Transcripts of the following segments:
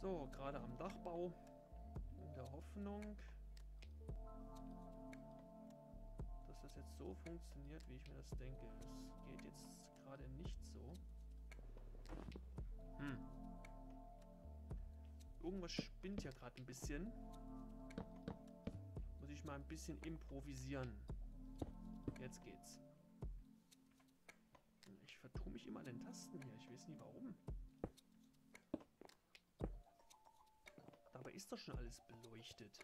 So, gerade am Dachbau. In der Hoffnung, dass das jetzt so funktioniert, wie ich mir das denke. Es geht jetzt gerade nicht so. Hm. Irgendwas spinnt ja gerade ein bisschen. Muss ich mal ein bisschen improvisieren. Jetzt geht's. Ich vertue mich immer an den Tasten hier. Ich weiß nie warum. Ist doch schon alles beleuchtet.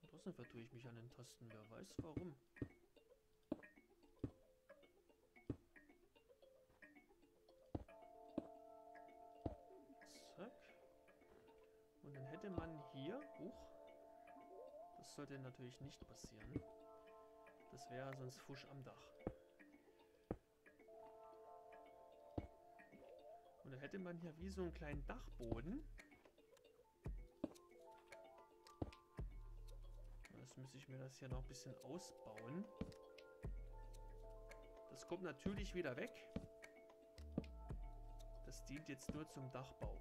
Und trotzdem vertue ich mich an den Tasten. Wer weiß warum. Zack. Und dann hätte man hier... Huch. Das sollte natürlich nicht passieren. Das wäre sonst Fusch am Dach. Hätte man hier wie so einen kleinen Dachboden. Das müsste ich mir das hier noch ein bisschen ausbauen. Das kommt natürlich wieder weg. Das dient jetzt nur zum Dachbau.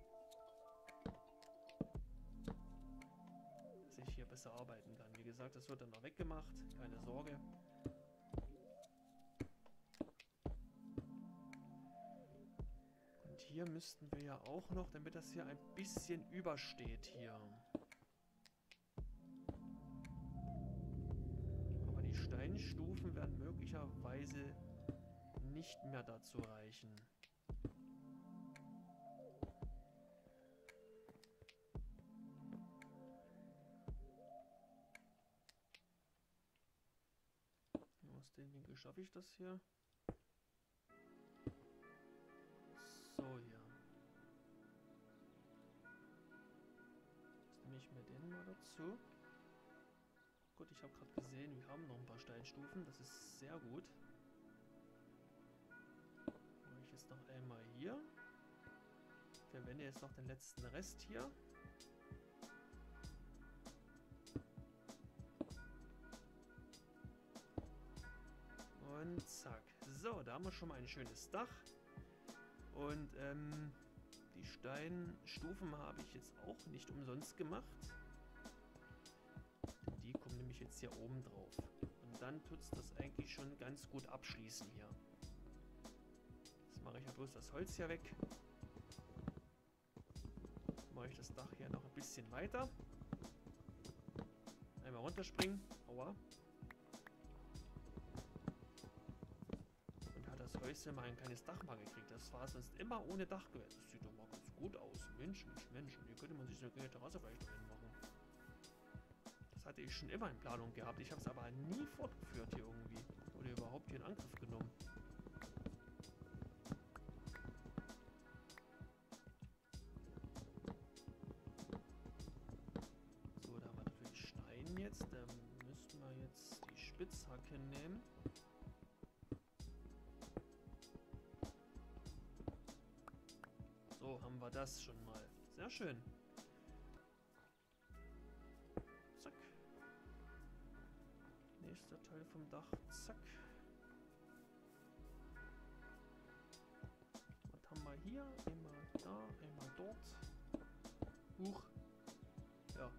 Dass ich hier besser arbeiten kann. Wie gesagt, das wird dann noch weggemacht. Keine Sorge. Hier müssten wir ja auch noch, damit das hier ein bisschen übersteht hier. Aber die Steinstufen werden möglicherweise nicht mehr dazu reichen. Aus dem Winkel schaffe ich das hier. Ich mir den mal dazu. Gut, ich habe gerade gesehen, wir haben noch ein paar Steinstufen. Das ist sehr gut. Mache ich jetzt noch einmal hier. Verwende jetzt noch den letzten Rest hier. Und zack. So, da haben wir schon mal ein schönes Dach. Und ähm, die Steinstufen habe ich jetzt auch nicht umsonst gemacht. Die kommen nämlich jetzt hier oben drauf. Und dann tut es das eigentlich schon ganz gut abschließen hier. Jetzt mache ich ja bloß das Holz hier weg. Mache ich das Dach hier noch ein bisschen weiter. Einmal runterspringen. Aua. Häuschen mal ein kleines Dach mal gekriegt. Das war sonst immer ohne Dach gewesen. Das sieht doch mal ganz gut aus. Mensch, Mensch, Mensch. Hier könnte man sich so eine kleine Terrasse vielleicht drin machen. Das hatte ich schon immer in Planung gehabt. Ich habe es aber nie fortgeführt hier irgendwie. Oder überhaupt hier in Angriff genommen. So, da haben wir natürlich Stein jetzt. Da müssten wir jetzt die Spitzhacke nehmen. Wir das schon mal. Sehr schön. Zack. Nächster Teil vom Dach. Zack. Was haben wir hier? Einmal da, einmal dort. Huch. Ja.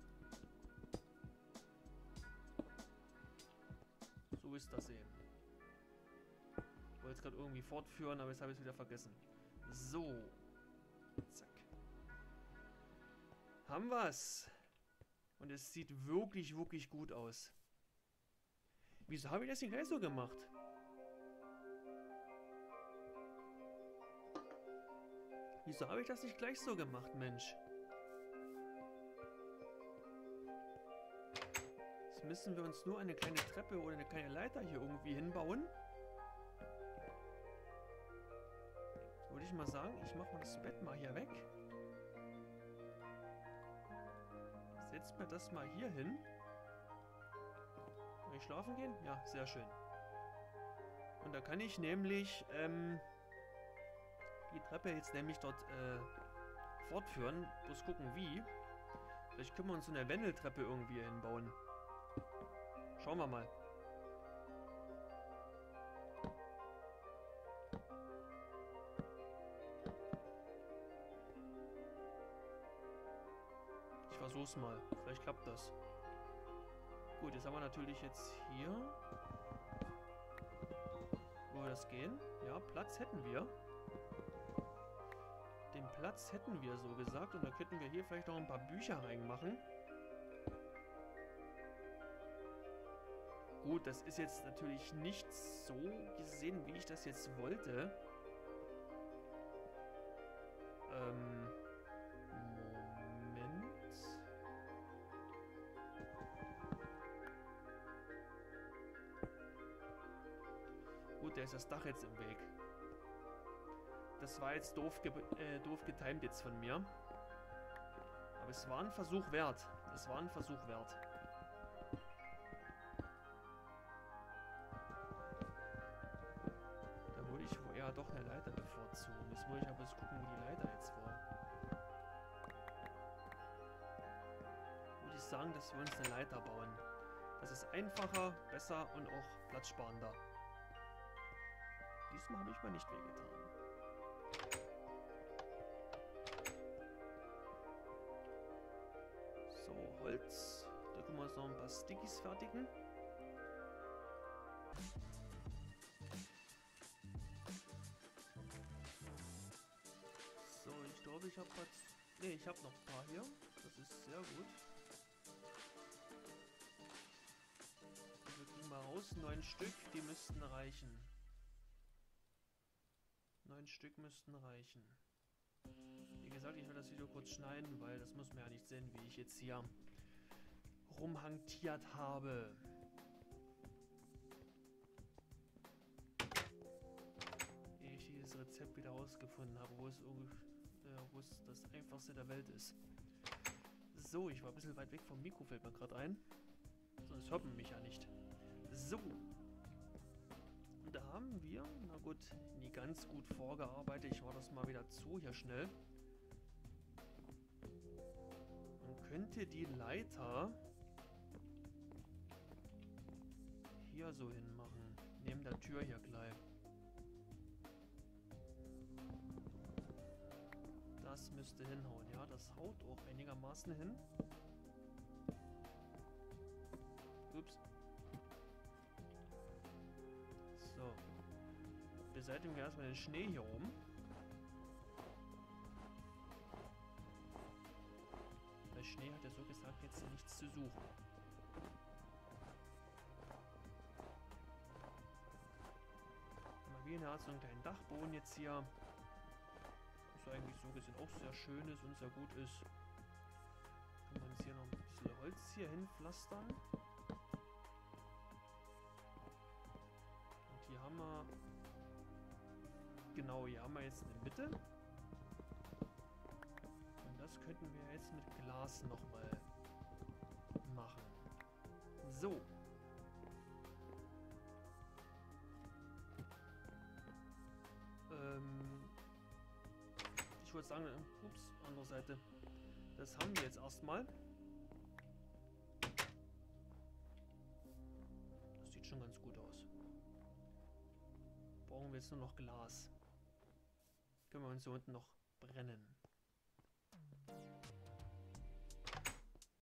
So ist das eben. Ich wollte es gerade irgendwie fortführen, aber jetzt habe ich es wieder vergessen. So. Haben wir's. Und es sieht wirklich, wirklich gut aus. Wieso habe ich das denn gleich so gemacht? Wieso habe ich das nicht gleich so gemacht, Mensch? Jetzt müssen wir uns nur eine kleine Treppe oder eine kleine Leiter hier irgendwie hinbauen. Würde ich mal sagen, ich mache mal das Bett mal hier weg. Setzt mir das mal hier hin. Kann ich schlafen gehen? Ja, sehr schön. Und da kann ich nämlich ähm, die Treppe jetzt nämlich dort äh, fortführen. Bloß gucken wie. Vielleicht können wir uns so eine Wendeltreppe irgendwie hinbauen. Schauen wir mal. Versuch's mal. Vielleicht klappt das. Gut, jetzt haben wir natürlich jetzt hier... Wo wir das gehen? Ja, Platz hätten wir. Den Platz hätten wir so gesagt. Und da könnten wir hier vielleicht noch ein paar Bücher reinmachen. Gut, das ist jetzt natürlich nicht so gesehen, wie ich das jetzt wollte. Ist das Dach jetzt im Weg. Das war jetzt doof, ge äh, doof getimt jetzt von mir. Aber es war ein Versuch wert. Es war ein Versuch wert. Da würde ich eher doch eine Leiter bevorzugen. Jetzt muss ich aber jetzt gucken, wo die Leiter jetzt war. Würde ich sagen, dass wir uns eine Leiter bauen. Das ist einfacher, besser und auch platzsparender. Diesmal habe ich mal nicht wehgetan. So, Holz. Da können wir noch ein paar Stickies fertigen. So, ich glaube, ich habe Ne, ich habe noch ein paar hier. Das ist sehr gut. Wir kriegen mal raus. Neun Stück, die müssten reichen. Stück müssten reichen. Wie gesagt, ich will das Video kurz schneiden, weil das muss man ja nicht sehen, wie ich jetzt hier rumhantiert habe. Ehe ich dieses Rezept wieder ausgefunden habe, wo es, äh, wo es das einfachste der Welt ist. So, ich war ein bisschen weit weg vom Mikro, fällt mir gerade ein. Sonst man mich ja nicht. So, 4. Na gut, nie ganz gut vorgearbeitet. Ich mache das mal wieder zu hier schnell. Man könnte die Leiter hier so hinmachen. Neben der Tür hier gleich. Das müsste hinhauen. Ja, das haut auch einigermaßen hin. Beseitigen wir erstmal den Schnee hier oben. Der Schnee hat ja so gesagt jetzt nichts zu suchen. Marina hat so einen kleinen Dachboden jetzt hier. Was eigentlich so gesehen auch sehr schön ist und sehr gut ist. Können wir uns hier noch ein bisschen Holz hier hinpflastern. Und Genau, hier haben wir jetzt eine Mitte. Und das könnten wir jetzt mit Glas nochmal machen. So. Ähm, ich würde sagen, ups, andere Seite. Das haben wir jetzt erstmal. Das sieht schon ganz gut aus. Brauchen wir jetzt nur noch Glas können wir uns hier unten noch brennen.